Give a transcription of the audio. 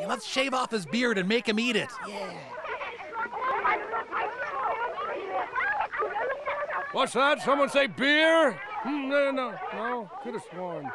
Hey, let's shave off his beard and make him eat it. Yeah. What's that? Someone say beer? Hmm, no, no, no. Could have sworn.